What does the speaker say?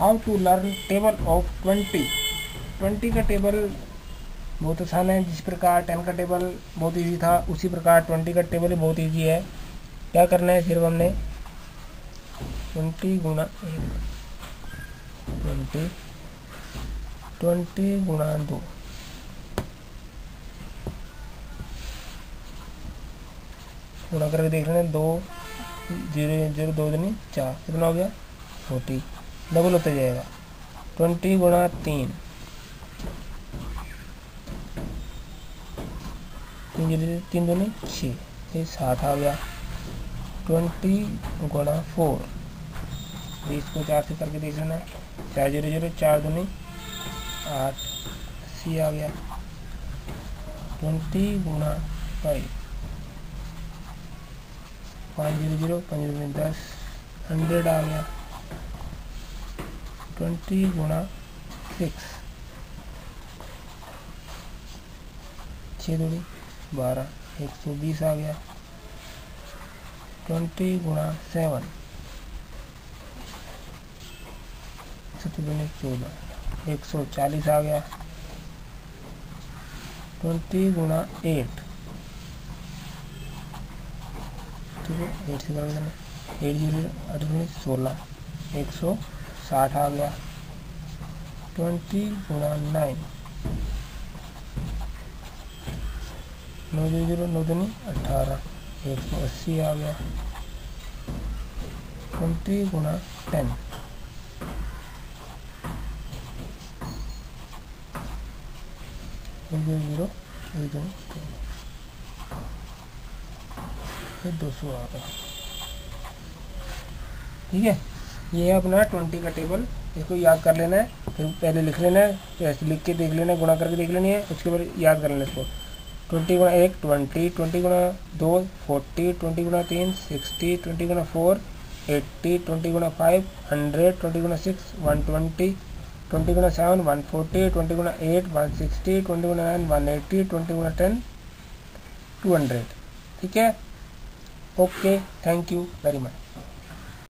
How to learn table of twenty. Twenty का table बहुत आसान है, जिस प्रकार टेन का टेबल बहुत इजी था, उसी प्रकार ट्वेंटी का टेबल बहुत इजी है। क्या करना है सिर्फ़ हमने? ट्वेंटी गुना एक। ट्वेंटी। ट्वेंटी गुना दो। गुणा करके देख लेना, दो, ज़ीरो ज़ीरो, दो दिन चार। कितना हो गया? फोर्टी। डबल होता जाएगा। ट्वेंटी गुणा तीन। तीन ज़ीरो तीन दूनी छः ये सात आ गया। ट्वेंटी गुणा फोर बीस को चार से करके देख लेना चार ज़ीरो ज़ीरो चार दूनी आठ। सी आ गया। ट्वेंटी गुणा फाइव पाँच ज़ीरो ज़ीरो, पाँच ज़ीरो दस। हंड्रेड आ गया। ट्वेंटी गुणा सिक्स छः दूरी बारह, एक सौ बीस आ गया। ट्वेंटी गुणा सेवन। सत्तर चौदह, एक सौ चालीस आ गया। ट्वेंटी गुणा एट। ठीक है, एट से एट ज़ीरो उन्नीस सोलह, एक सौ साठ आ गया। ट्वेंटी गुणा नाइन। नौ ज़ीरो ज़ीरो, नौ दूनी अट्ठारह एक सौ अस्सी आ गया। ट्वेंटी गुणा टेन। ज़ीरो ज़ीरो, एक दूनी फिर दो सौ आ गया। ठीक है? ये है अपना ट्वेंटी का टेबल इसको याद कर लेना है फिर पहले लिख लेना है फिर ऐसे लिख के देख लेना है गुणा करके देख लेनी है उसके बाद याद कर लेना इसको ट्वेंटी गुणा एक ट्वेंटी ट्वेंटी गुणा दो फोर्टी ट्वेंटी गुणा तीन सिक्सटी ट्वेंटी गुणा फोर एट्टी ट्वेंटी गुणा फाइव हंड्रेड ट्वेंटी गुणा सिक्स वन ट्वेंटी ट्वेंटी गुणा सेवन वन फोर्टी ट्वेंटी गुणा एट वन सिक्सटी ट्वेंटी गुणा नाइन वन एट्टी ट्वेंटी गुणा टेन टू हंड्रेड ठीक है okay thank you very much